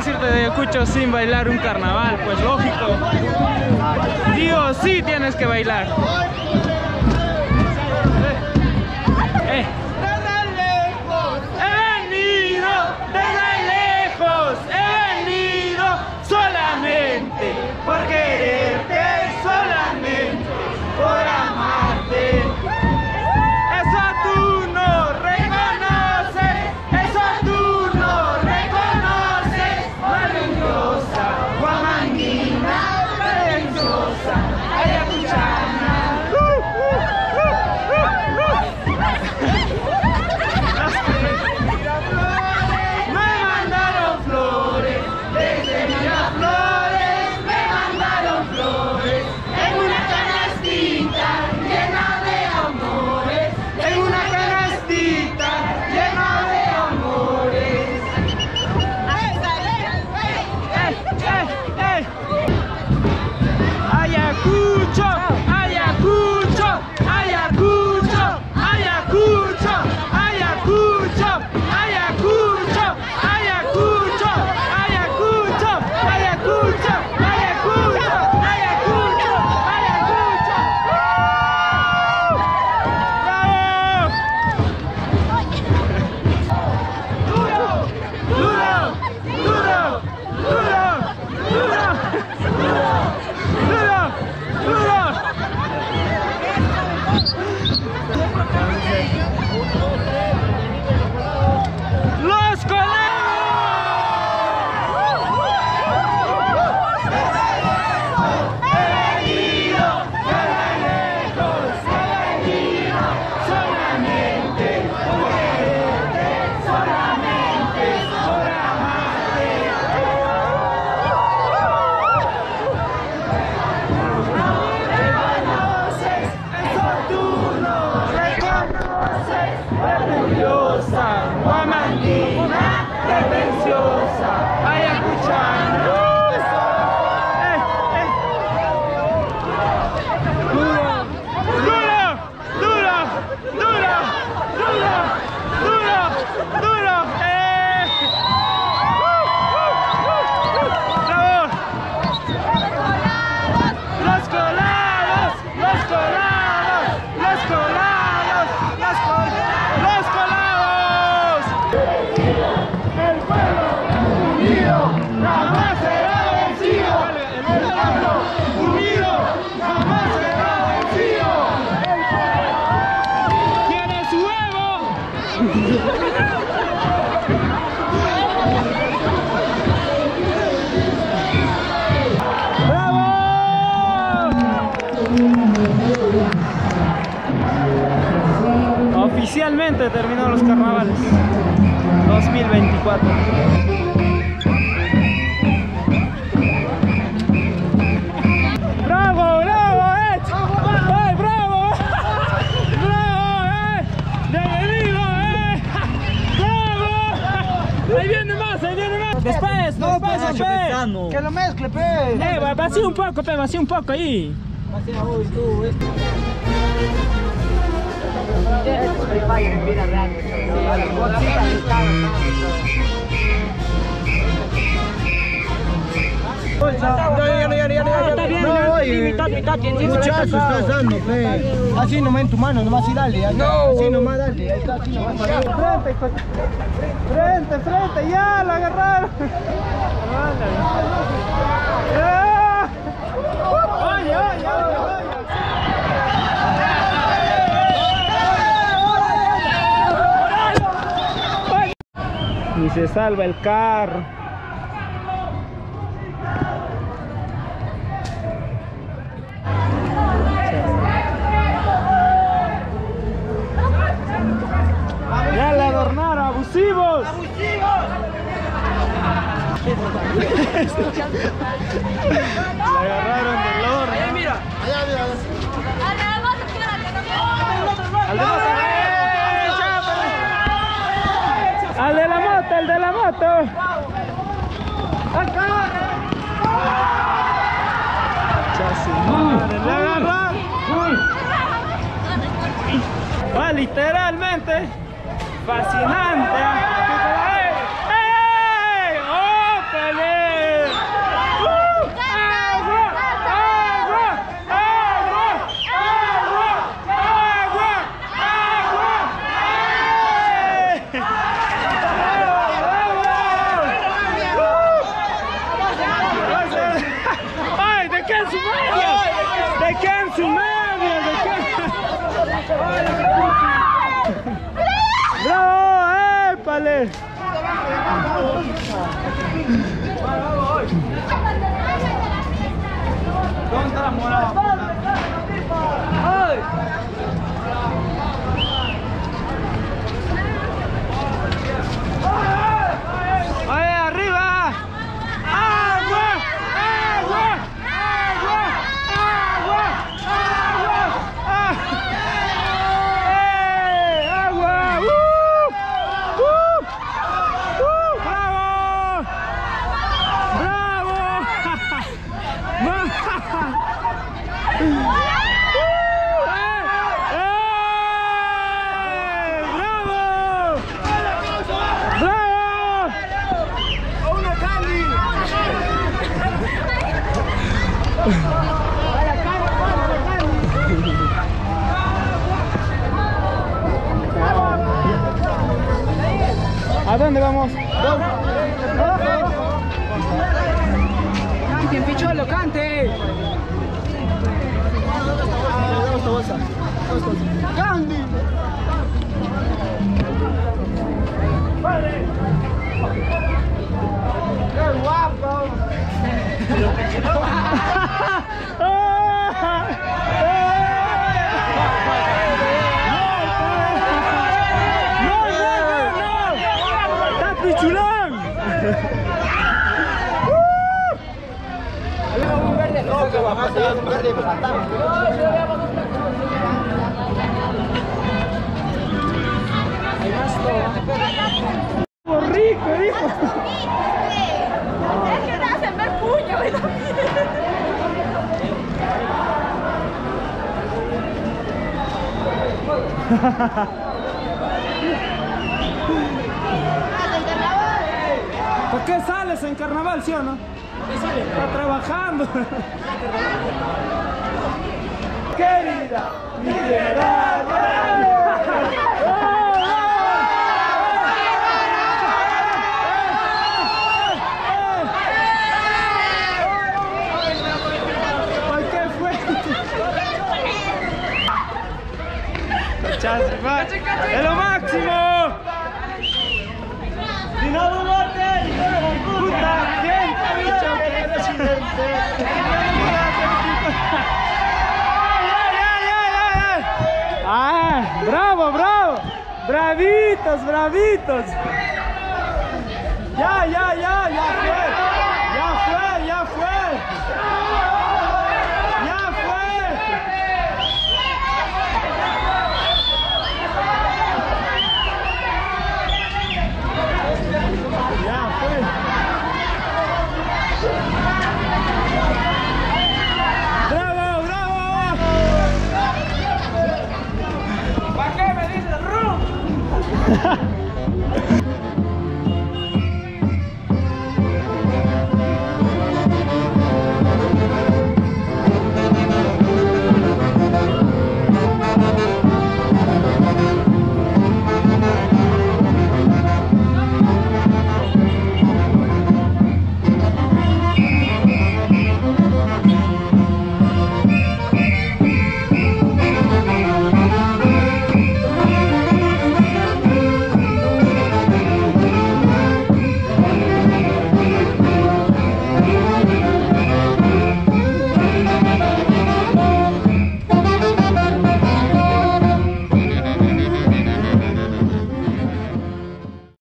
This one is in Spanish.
decirte de Ayacucho sin bailar un carnaval? Pues lógico. Dios, sí tienes que bailar. Oficialmente terminó los carnavales 2024. ¡Bravo, bravo, eh! ¡Eh, bravo! ¡Bravo, eh! ¡Bienvenido, eh! ¡Bravo! ¡Ahí viene más, ahí viene más! Después, No, después, pues, después. que lo mezcle, pe. Eh, va- vacía un poco, pe, vacía un poco ahí. Vacía, uy, tú. Está bien, ya, mitad, mitad, ¿quién dice? Muchacho, estás dando. Así nomás en tu mano, nomás así dale. Así, así nomás dale. Ahí está. Frente, frente, frente, ya la agarraron. Y se salva el carro. Ya le adornaron, abusivos. Le agarraron del horno. Allá, mira. Al Va literalmente. Fascinante. ¡Bravo! ¡Épale! ¿A dónde vamos? ¡Canten, picholo, cante! ¡Candy! ¡Padre! ¿Por qué sales en carnaval, sí o no? Está trabajando. Querida, liberada. Bravitos, bravitos. Ya, ya, ya, ya fue.